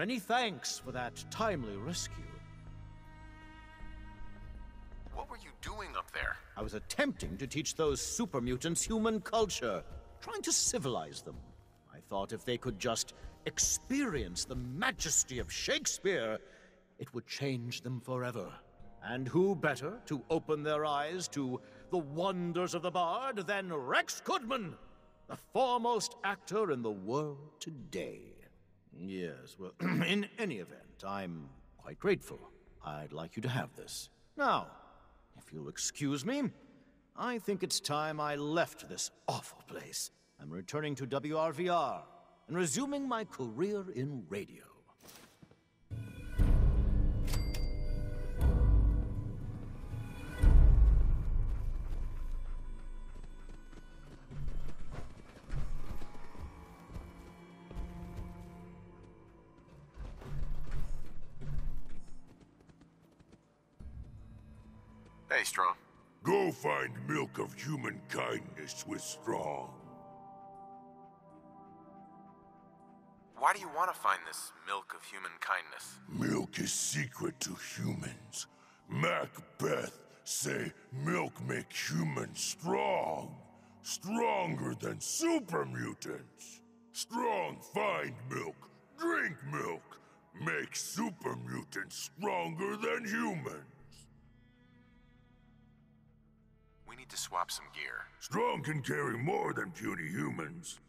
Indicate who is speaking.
Speaker 1: Many thanks for that timely rescue.
Speaker 2: What were you doing up there?
Speaker 1: I was attempting to teach those super mutants human culture, trying to civilize them. I thought if they could just experience the majesty of Shakespeare, it would change them forever. And who better to open their eyes to the wonders of the bard than Rex Goodman, the foremost actor in the world today? Yes, well, in any event, I'm quite grateful. I'd like you to have this. Now, if you'll excuse me, I think it's time I left this awful place. I'm returning to WRVR and resuming my career in radio.
Speaker 2: Hey, Strong.
Speaker 3: Go find milk of human kindness with Strong.
Speaker 2: Why do you want to find this milk of human kindness?
Speaker 3: Milk is secret to humans. Macbeth say milk make humans strong. Stronger than super mutants. Strong find milk, drink milk. Make super mutants stronger than humans.
Speaker 2: We need to swap some gear.
Speaker 3: Strong can carry more than puny humans.